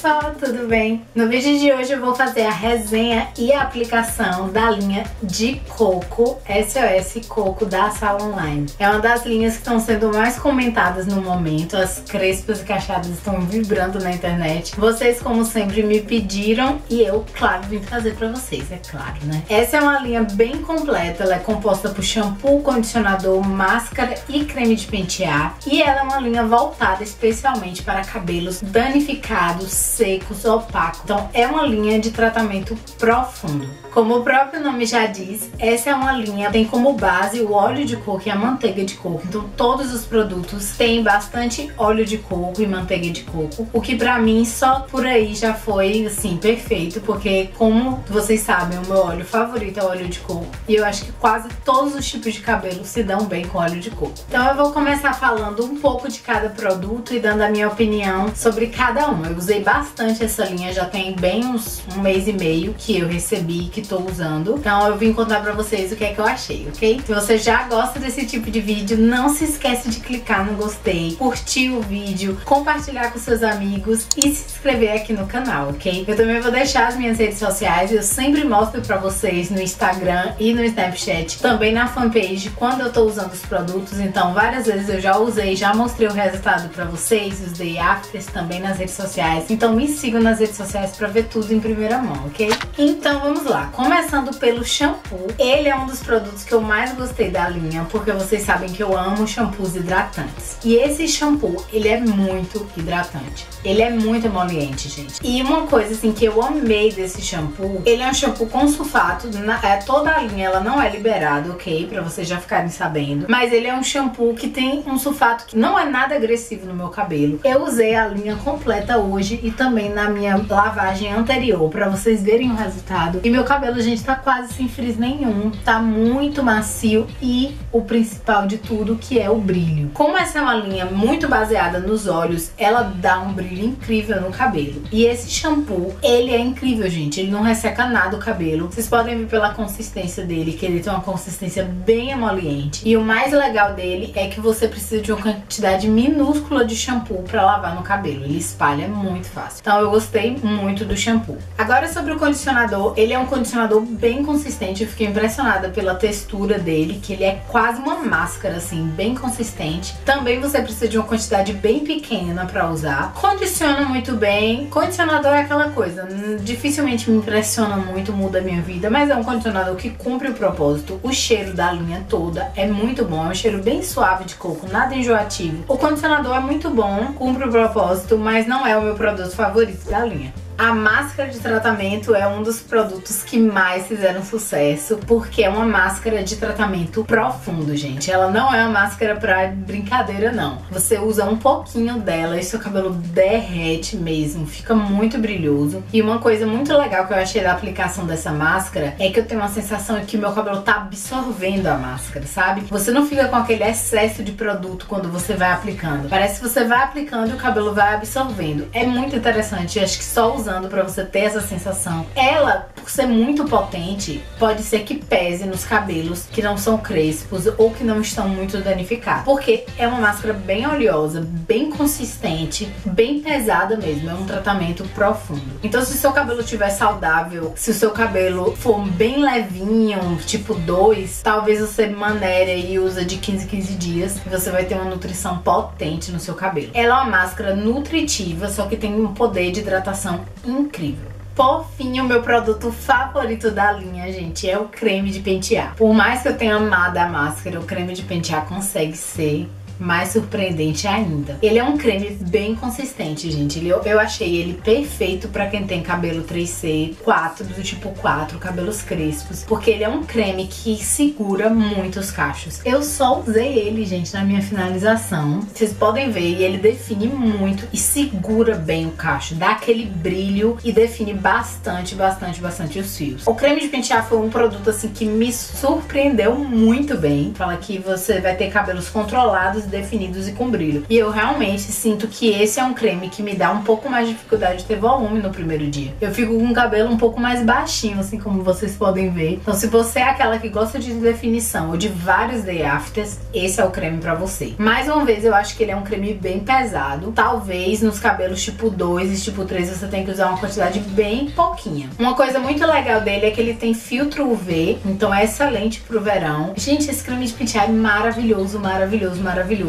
Pessoal, tudo bem? No vídeo de hoje eu vou fazer a resenha e a aplicação da linha de coco SOS Coco da Sala Online. É uma das linhas que estão sendo mais comentadas no momento, as crespas e cachadas estão vibrando na internet. Vocês, como sempre, me pediram e eu, claro, vim trazer pra vocês, é claro, né? Essa é uma linha bem completa, ela é composta por shampoo, condicionador, máscara e creme de pentear e ela é uma linha voltada especialmente para cabelos danificados secos, opacos. Então é uma linha de tratamento profundo. Como o próprio nome já diz, essa é uma linha tem como base o óleo de coco e a manteiga de coco. Então todos os produtos têm bastante óleo de coco e manteiga de coco, o que pra mim só por aí já foi assim perfeito, porque como vocês sabem, o meu óleo favorito é o óleo de coco e eu acho que quase todos os tipos de cabelo se dão bem com óleo de coco. Então eu vou começar falando um pouco de cada produto e dando a minha opinião sobre cada um. Eu usei bastante essa linha, já tem bem uns um mês e meio que eu recebi, que tô usando. Então eu vim contar pra vocês o que é que eu achei, ok? Se você já gosta desse tipo de vídeo, não se esquece de clicar no gostei, curtir o vídeo, compartilhar com seus amigos e se inscrever aqui no canal, ok? Eu também vou deixar as minhas redes sociais, eu sempre mostro pra vocês no Instagram e no Snapchat, também na fanpage, quando eu tô usando os produtos, então várias vezes eu já usei, já mostrei o resultado pra vocês, os day afters também nas redes sociais sociais. Então me sigam nas redes sociais pra ver tudo em primeira mão, ok? Então vamos lá. Começando pelo shampoo. Ele é um dos produtos que eu mais gostei da linha, porque vocês sabem que eu amo shampoos hidratantes. E esse shampoo, ele é muito hidratante. Ele é muito emoliente, gente. E uma coisa assim que eu amei desse shampoo, ele é um shampoo com sulfato, na, é, toda a linha ela não é liberada, ok? Pra vocês já ficarem sabendo. Mas ele é um shampoo que tem um sulfato que não é nada agressivo no meu cabelo. Eu usei a linha completa hoje e também na minha lavagem anterior, pra vocês verem o resultado. E meu cabelo, gente, tá quase sem frizz nenhum. Tá muito macio e o principal de tudo, que é o brilho. Como essa é uma linha muito baseada nos olhos, ela dá um brilho incrível no cabelo. E esse shampoo, ele é incrível, gente. Ele não resseca nada o cabelo. Vocês podem ver pela consistência dele, que ele tem uma consistência bem emoliente. E o mais legal dele é que você precisa de uma quantidade minúscula de shampoo pra lavar no cabelo. Ele espalha muito fácil. Então eu gostei muito do shampoo. Agora sobre o condicionador, ele é um condicionador bem consistente. Eu fiquei impressionada pela textura dele, que ele é quase uma máscara, assim, bem consistente. Também você precisa de uma quantidade bem pequena pra usar condiciona muito bem. Condicionador é aquela coisa, dificilmente me impressiona muito, muda a minha vida, mas é um condicionador que cumpre o propósito. O cheiro da linha toda é muito bom, é um cheiro bem suave de coco, nada enjoativo. O condicionador é muito bom, cumpre o propósito, mas não é o meu produto favorito da linha. A máscara de tratamento é um dos produtos que mais fizeram sucesso, porque é uma máscara de tratamento profundo, gente. Ela não é uma máscara pra brincadeira, não. Você usa um pouquinho dela e seu cabelo derrete mesmo, fica muito brilhoso. E uma coisa muito legal que eu achei da aplicação dessa máscara é que eu tenho uma sensação que meu cabelo tá absorvendo a máscara, sabe? Você não fica com aquele excesso de produto quando você vai aplicando. Parece que você vai aplicando e o cabelo vai absorvendo. É muito interessante, acho que só usando usando para você ter essa sensação. Ela, ser muito potente, pode ser que pese nos cabelos que não são crespos ou que não estão muito danificados. Porque é uma máscara bem oleosa, bem consistente, bem pesada mesmo. É um tratamento profundo. Então, se o seu cabelo estiver saudável, se o seu cabelo for bem levinho, tipo 2, talvez você manere e usa de 15 em 15 dias e você vai ter uma nutrição potente no seu cabelo. Ela é uma máscara nutritiva, só que tem um poder de hidratação incrível. Por fim, o meu produto favorito da linha, gente, é o creme de pentear. Por mais que eu tenha amado a máscara, o creme de pentear consegue ser mais surpreendente ainda. Ele é um creme bem consistente, gente. Ele, eu, eu achei ele perfeito para quem tem cabelo 3C, 4, do tipo 4, cabelos crespos, porque ele é um creme que segura muitos cachos. Eu só usei ele, gente, na minha finalização. Vocês podem ver, e ele define muito e segura bem o cacho, dá aquele brilho e define bastante, bastante, bastante os fios. O creme de pentear foi um produto assim que me surpreendeu muito bem. Fala que você vai ter cabelos controlados definidos e com brilho. E eu realmente sinto que esse é um creme que me dá um pouco mais de dificuldade de ter volume no primeiro dia. Eu fico com o cabelo um pouco mais baixinho, assim como vocês podem ver. Então se você é aquela que gosta de definição ou de vários day afters, esse é o creme pra você. Mais uma vez, eu acho que ele é um creme bem pesado. Talvez nos cabelos tipo 2 e tipo 3 você tenha que usar uma quantidade bem pouquinha. Uma coisa muito legal dele é que ele tem filtro UV, então é excelente pro verão. Gente, esse creme de pentear é maravilhoso, maravilhoso, maravilhoso.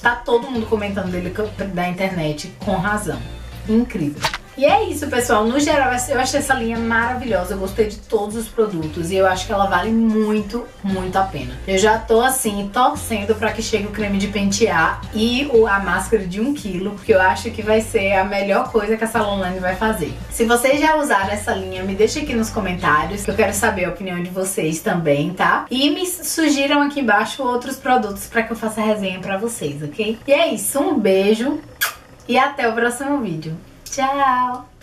Tá todo mundo comentando dele da internet com razão. Incrível. E é isso, pessoal. No geral, eu achei essa linha maravilhosa. Eu gostei de todos os produtos e eu acho que ela vale muito, muito a pena. Eu já tô, assim, torcendo pra que chegue o creme de pentear e a máscara de 1 kg, porque eu acho que vai ser a melhor coisa que a Salon Line vai fazer. Se vocês já usaram essa linha, me deixa aqui nos comentários, que eu quero saber a opinião de vocês também, tá? E me sugiram aqui embaixo outros produtos pra que eu faça resenha pra vocês, ok? E é isso, um beijo e até o próximo vídeo. 笑。